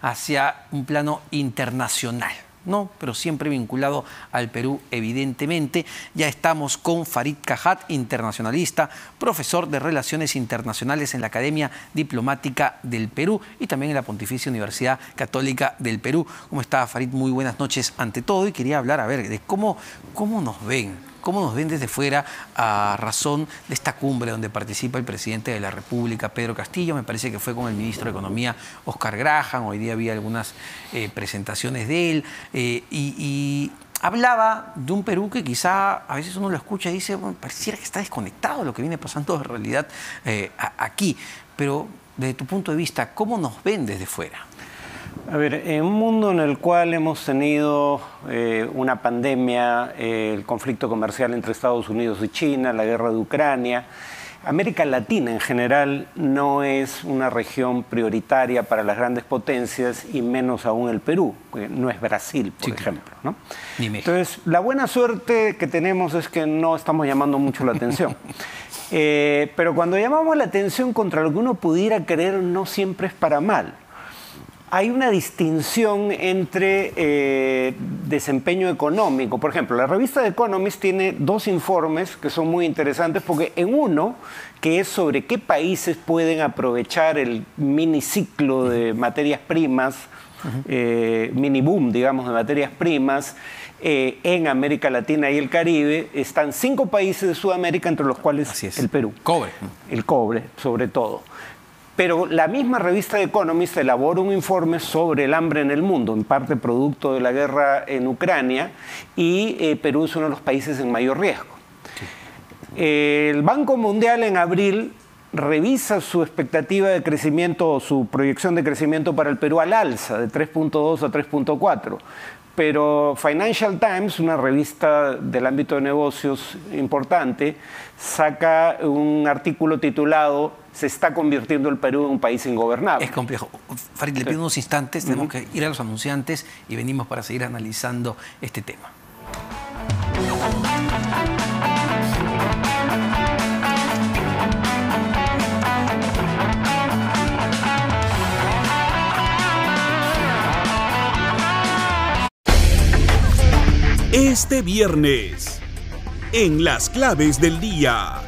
hacia un plano internacional. No, pero siempre vinculado al Perú, evidentemente. Ya estamos con Farid Cajat, internacionalista, profesor de Relaciones Internacionales en la Academia Diplomática del Perú y también en la Pontificia Universidad Católica del Perú. ¿Cómo está, Farid? Muy buenas noches ante todo. Y quería hablar, a ver, de cómo, cómo nos ven ¿Cómo nos ven desde fuera a razón de esta cumbre donde participa el presidente de la República, Pedro Castillo? Me parece que fue con el ministro de Economía, Oscar Graham. Hoy día había algunas eh, presentaciones de él. Eh, y, hablaba de un Perú que quizá a veces uno lo escucha y dice, bueno, pareciera que está desconectado de lo que viene pasando en realidad eh, aquí. Pero desde tu punto de vista, ¿cómo nos ven desde fuera? A ver, en un mundo en el cual hemos tenido eh, una pandemia, eh, el conflicto comercial entre Estados Unidos y China, la guerra de Ucrania, América Latina en general no es una región prioritaria para las grandes potencias y menos aún el Perú, que no es Brasil, por ejemplo. ¿no? Entonces, la buena suerte que tenemos es que no estamos llamando mucho la atención. Eh, pero cuando llamamos la atención contra lo que uno pudiera creer, no siempre es para mal hay una distinción entre eh, desempeño económico. Por ejemplo, la revista The Economist tiene dos informes que son muy interesantes porque en uno, que es sobre qué países pueden aprovechar el mini ciclo de materias primas, eh, mini boom, digamos, de materias primas, eh, en América Latina y el Caribe, están cinco países de Sudamérica, entre los cuales el Perú. Cobre. El cobre, sobre todo. Pero la misma revista Economist elabora un informe sobre el hambre en el mundo, en parte producto de la guerra en Ucrania, y eh, Perú es uno de los países en mayor riesgo. El Banco Mundial en abril revisa su expectativa de crecimiento o su proyección de crecimiento para el Perú al alza, de 3.2 a 3.4 pero Financial Times, una revista del ámbito de negocios importante, saca un artículo titulado Se está convirtiendo el Perú en un país ingobernable. Es complejo. Farid, le pido unos instantes, tenemos que ir a los anunciantes y venimos para seguir analizando este tema. Este viernes, en las claves del día,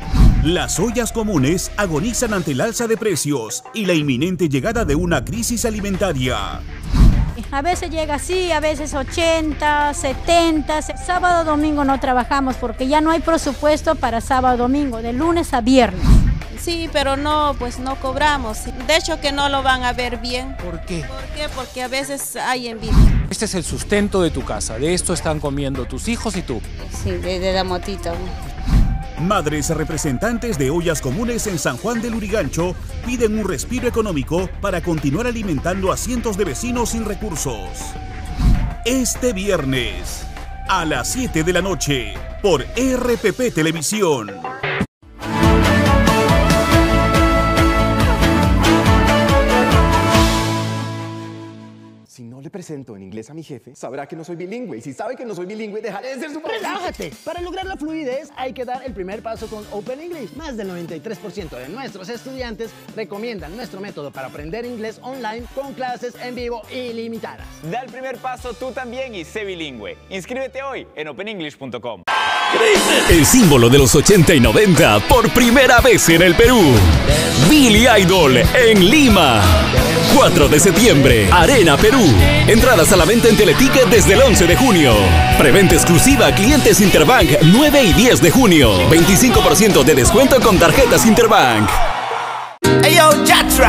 las ollas comunes agonizan ante el alza de precios y la inminente llegada de una crisis alimentaria. A veces llega así, a veces 80, 70. Sábado, domingo no trabajamos porque ya no hay presupuesto para sábado, domingo, de lunes a viernes. Sí, pero no, pues no cobramos. De hecho que no lo van a ver bien. ¿Por qué? ¿Por qué? Porque a veces hay envidia. Este es el sustento de tu casa. De esto están comiendo tus hijos y tú. Sí, de, la motita. Madres representantes de ollas comunes en San Juan del Urigancho piden un respiro económico para continuar alimentando a cientos de vecinos sin recursos. Este viernes, a las 7 de la noche, por RPP Televisión. Le presento en inglés a mi jefe, sabrá que no soy bilingüe. Y si sabe que no soy bilingüe, dejaré de ser su ¡Relájate! Para lograr la fluidez hay que dar el primer paso con Open English. Más del 93% de nuestros estudiantes recomiendan nuestro método para aprender inglés online con clases en vivo ilimitadas. Da el primer paso tú también y sé bilingüe. Inscríbete hoy en openenglish.com. El símbolo de los 80 y 90 por primera vez en el Perú. Billy Idol en Lima. 4 de septiembre, Arena Perú. Entradas a la venta en Teleticket desde el 11 de junio. Preventa exclusiva clientes Interbank 9 y 10 de junio. 25% de descuento con tarjetas Interbank.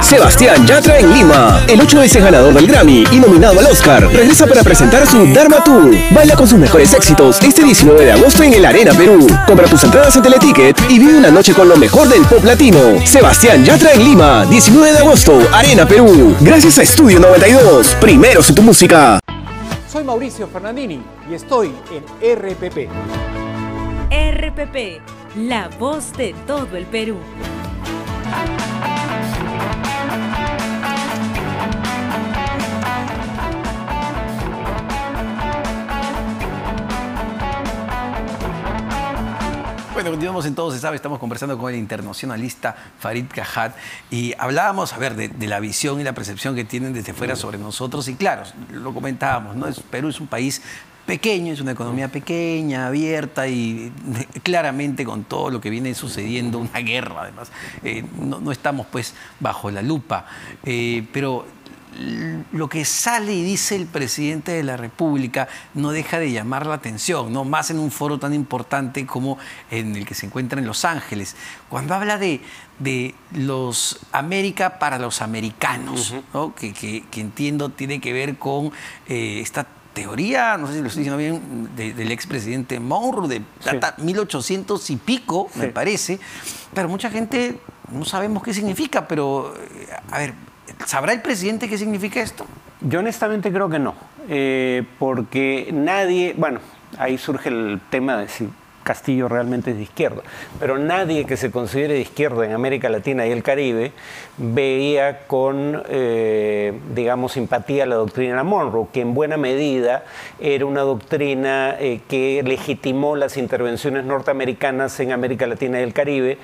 Sebastián Yatra en Lima. El 8 veces ganador del Grammy y nominado al Oscar. Regresa para presentar su Dharma Tour. Baila con sus mejores éxitos este 19 de agosto en el Arena Perú. Compra tus entradas en Teleticket y vive una noche con lo mejor del pop latino. Sebastián Yatra en Lima. 19 de agosto, Arena Perú. Gracias a Estudio 92. Primeros en tu música. Soy Mauricio Fernandini y estoy en RPP. RPP, la voz de todo el Perú. Bueno, continuamos en Todo se sabe, estamos conversando con el internacionalista Farid Kahat y hablábamos, a ver, de, de, la visión y la percepción que tienen desde fuera sobre nosotros. Y claro, lo comentábamos, ¿no? Es, Perú es un país pequeño, es una economía pequeña, abierta y claramente con todo lo que viene sucediendo, una guerra además, eh, no, no, estamos pues bajo la lupa, eh, pero lo que sale y dice el presidente de la República no deja de llamar la atención, ¿no? más en un foro tan importante como en el que se encuentra en Los Ángeles. Cuando habla de, de los América para los americanos, uh -huh. ¿no? que, que, que, entiendo tiene que ver con eh, esta teoría, no sé si lo estoy diciendo bien, de, del expresidente Monroe, de data sí. 1800 y pico, sí. me parece, pero mucha gente no sabemos qué significa, pero a ver, ¿Sabrá el presidente qué significa esto? Yo honestamente creo que no, eh, porque nadie, bueno, ahí surge el tema de si Castillo realmente es de izquierda, pero nadie que se considere de izquierda en América Latina y el Caribe veía con, eh, digamos, simpatía la doctrina Monroe, que en buena medida era una doctrina eh, que legitimó las intervenciones norteamericanas en América Latina y el Caribe,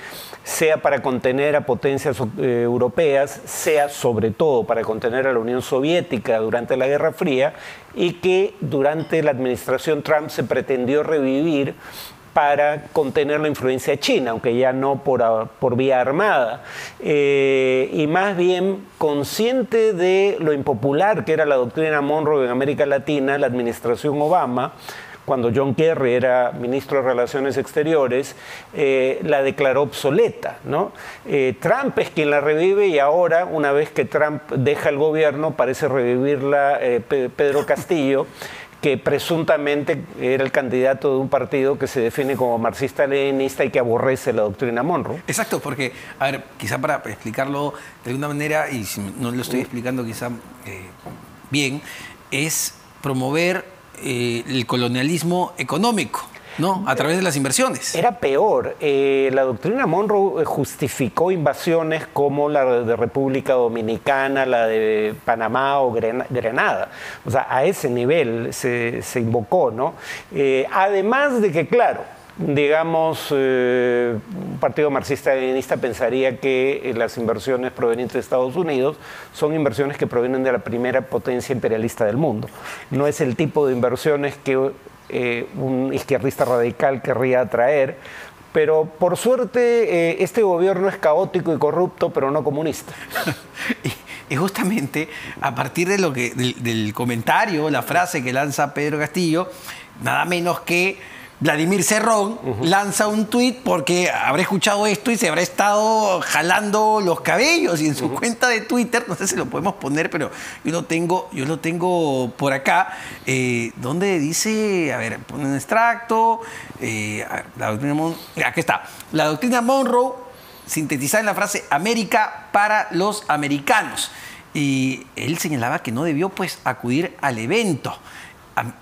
sea para contener a potencias eh, europeas, sea sobre todo para contener a la Unión Soviética durante la Guerra Fría, y que durante la administración Trump se pretendió revivir para contener la influencia china, aunque ya no por, por vía armada, eh, y más bien consciente de lo impopular que era la doctrina Monroe en América Latina, la administración Obama, cuando John Kerry era ministro de Relaciones Exteriores, eh, la declaró obsoleta. Eh, Trump es quien la revive y ahora, una vez que Trump deja el gobierno, parece revivirla Pedro Castillo que presuntamente era el candidato de un partido que se define como marxista-leninista y que aborrece la doctrina Monroe. Exacto, porque, a ver, quizá para explicarlo de alguna manera, y si no lo estoy explicando quizá eh, bien, es promover eh, el colonialismo económico. ¿No? A través de las inversiones. Era peor. Eh, la doctrina Monroe justificó invasiones como la de República Dominicana, la de Panamá o Grenada. O sea, a ese nivel se, se invocó, ¿no? Eh, además de que, claro, digamos, eh, un partido marxista-leninista pensaría que eh, las inversiones provenientes de Estados Unidos son inversiones que provienen de la primera potencia imperialista del mundo. No es el tipo de inversiones que eh, un izquierdista radical querría atraer, pero por suerte eh, este gobierno es caótico y corrupto, pero no comunista. y, justamente a partir de lo que, del comentario, la frase que lanza Pedro Castillo, nada menos que Vladimir Cerrón uh -huh. lanza un tuit porque habrá escuchado esto y se habrá estado jalando los cabellos y en su uh -huh. cuenta de Twitter, no sé si lo podemos poner, pero yo lo tengo, yo lo tengo por acá, eh, donde dice, a ver, pone un extracto, eh, la doctrina Mon aquí está, la doctrina Monroe sintetizada en la frase América para los americanos. Y él señalaba que no debió pues acudir al evento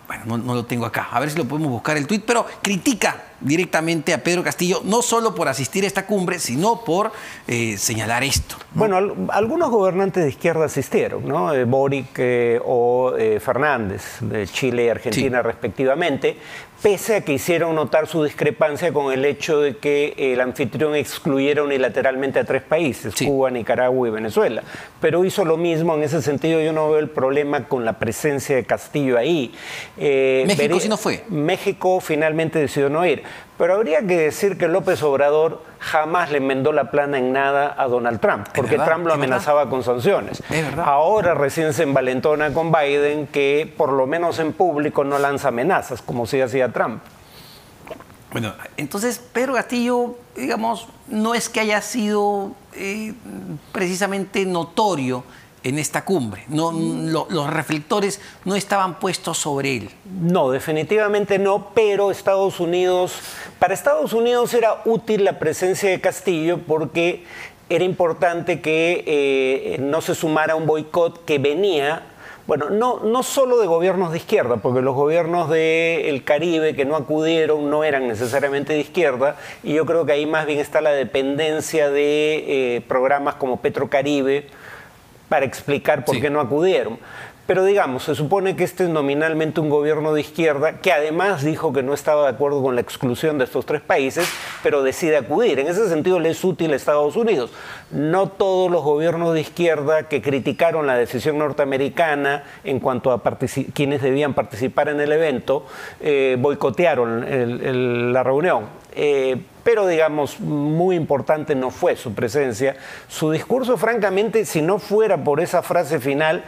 bueno, no, no, lo tengo acá, a ver si lo podemos buscar el tuit, pero critica directamente a Pedro Castillo, no solo por asistir a esta cumbre, sino por eh, señalar esto. ¿no? Bueno, al, algunos gobernantes de izquierda asistieron, ¿no? Eh, Boric eh, o Fernández, de Chile y Argentina sí. respectivamente, pese a que hicieron notar su discrepancia con el hecho de que el anfitrión excluyera unilateralmente a tres países, sí. Cuba, Nicaragua y Venezuela. Pero hizo lo mismo, en ese sentido yo no veo el problema con la presencia de Castillo ahí. Eh, México sí no fue. México finalmente decidió no ir. Pero habría que decir que López Obrador jamás le enmendó la plana en nada a Donald Trump, porque verdad, Trump lo amenazaba verdad. con sanciones. Ahora recién se envalentona con Biden que por lo menos en público no lanza amenazas, como sí hacía Trump. Bueno, entonces Pedro Castillo, digamos, no es que haya sido eh, precisamente notorio en esta cumbre. No, lo, los reflectores no estaban puestos sobre él. No, definitivamente no, pero Estados Unidos, para Estados Unidos era útil la presencia de Castillo porque era importante que eh, no se sumara un boicot que venía bueno, no, no solo de gobiernos de izquierda, porque los gobiernos del de Caribe que no acudieron no eran necesariamente de izquierda, y yo creo que ahí más bien está la dependencia de eh, programas como Petrocaribe, para explicar por sí. qué no acudieron. Pero digamos, se supone que este es nominalmente un gobierno de izquierda que además dijo que no estaba de acuerdo con la exclusión de estos tres países, pero decide acudir. En ese sentido le es útil a Estados Unidos. No todos los gobiernos de izquierda que criticaron la decisión norteamericana en cuanto a quienes debían participar en el evento eh, boicotearon la reunión. Eh, pero digamos, muy importante no fue su presencia. Su discurso, francamente, si no fuera por esa frase final,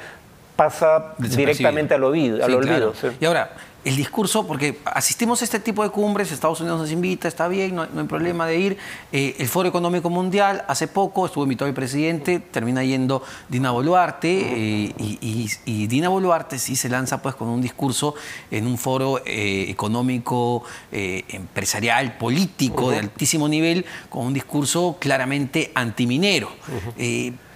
pasa directamente al, olvido. al olvido Y ahora, el discurso, porque asistimos a este tipo de cumbres, Estados Unidos nos invita, está bien, no, hay problema de ir. Eh, el Foro Económico Mundial, hace poco estuvo invitado el presidente, termina yendo Dina Boluarte, eh, y, Dina Boluarte sí se lanza pues con un discurso en un foro eh, económico, empresarial, político de altísimo nivel, con un discurso claramente antiminero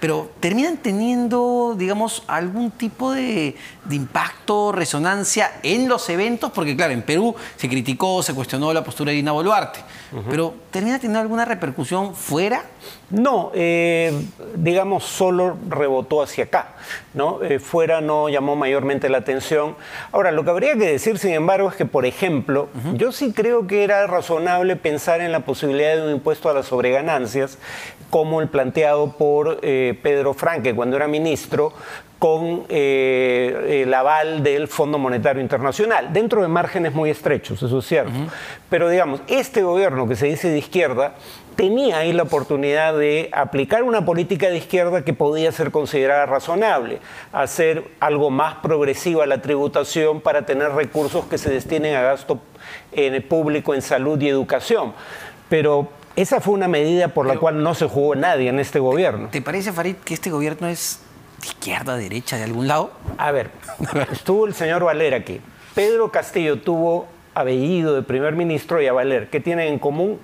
pero terminan teniendo, digamos, algún tipo de, impacto, resonancia en los eventos, porque claro, en Perú se criticó, se cuestionó la postura de Dina Boluarte, pero ¿termina teniendo alguna repercusión fuera? No, eh, digamos, solo rebotó hacia acá, ¿no? Eh, fuera no llamó mayormente la atención. Ahora, lo que habría que decir, sin embargo, es que, por ejemplo, yo sí creo que era razonable pensar en la posibilidad de un impuesto a las sobreganancias, como el planteado por eh, Pedro Franque cuando era ministro, con eh, el aval del Fondo Monetario Internacional, dentro de márgenes muy estrechos, eso es cierto. Pero digamos, este gobierno que se dice de izquierda tenía ahí la oportunidad de aplicar una política de izquierda que podía ser considerada razonable, hacer algo más progresiva la tributación para tener recursos que se destinen a gasto en público en salud y educación. Pero esa fue una medida por la cual no se jugó nadie en este gobierno. ¿Te parece, Farid, que este gobierno es de izquierda, derecha, de algún lado? A ver, estuvo el señor Valer aquí. Pedro Castillo tuvo a Bellido de primer ministro y a Valer. ¿Qué tienen en común?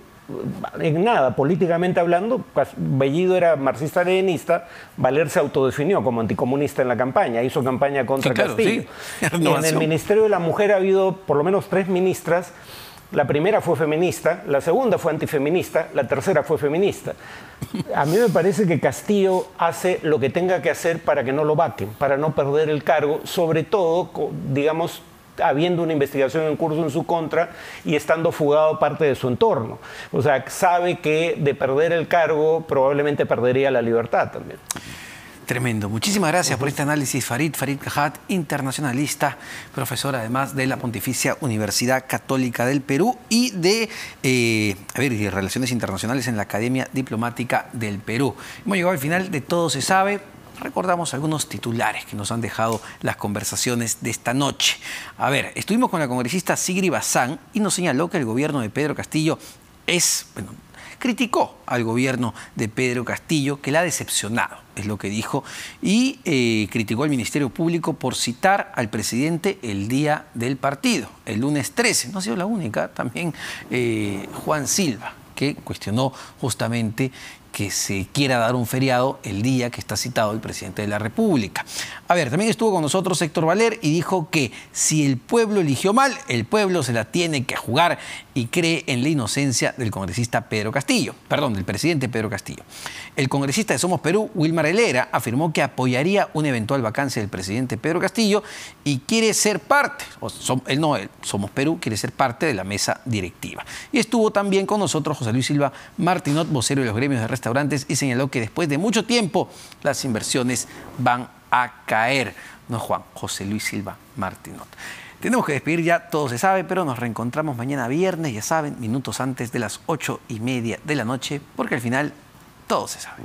En nada, políticamente hablando, Bellido era marxista-leninista, Valer se autodefinió como anticomunista en la campaña, hizo campaña contra Castillo. en el Ministerio de la Mujer ha habido por lo menos tres ministras la primera fue feminista, la segunda fue antifeminista, la tercera fue feminista. A mí me parece que Castillo hace lo que tenga que hacer para que no lo vaquen, para no perder el cargo, sobre todo, digamos, habiendo una investigación en curso en su contra y estando fugado parte de su entorno. O sea, sabe que de perder el cargo probablemente perdería la libertad también. Tremendo. Muchísimas gracias por este análisis, Farid. Farid Cajat, internacionalista, profesor además de la Pontificia Universidad Católica del Perú y de, eh, Relaciones Internacionales en la Academia Diplomática del Perú. Hemos llegado al final de Todo se sabe. Recordamos algunos titulares que nos han dejado las conversaciones de esta noche. A ver, estuvimos con la congresista Sigri Bazán y nos señaló que el gobierno de Pedro Castillo es, bueno, criticó al gobierno de Pedro Castillo, que la ha decepcionado, es lo que dijo, y eh, criticó al Ministerio Público por citar al presidente el día del partido, el lunes 13. No ha sido la única, también eh, Juan Silva que cuestionó justamente que se quiera dar un feriado el día que está citado el presidente de la República. A ver, también estuvo con nosotros Héctor Valer y dijo que si el pueblo eligió mal, el pueblo se la tiene que jugar y cree en la inocencia del congresista Pedro Castillo, perdón, del presidente Pedro Castillo. El congresista de Somos Perú, Wilmar Helera, afirmó que apoyaría una eventual vacancia del presidente Pedro Castillo y quiere ser parte, él no, él, Somos Perú quiere ser parte de la mesa directiva. Y estuvo también con nosotros José Luis Silva Martinot, vocero de los gremios de y señaló que después de mucho tiempo las inversiones van a caer. No, Juan, José Luis Silva Martinot. Tenemos que despedir ya, todo se sabe, pero nos reencontramos mañana viernes, ya saben, minutos antes de las ocho y media de la noche, porque al final todo se sabe.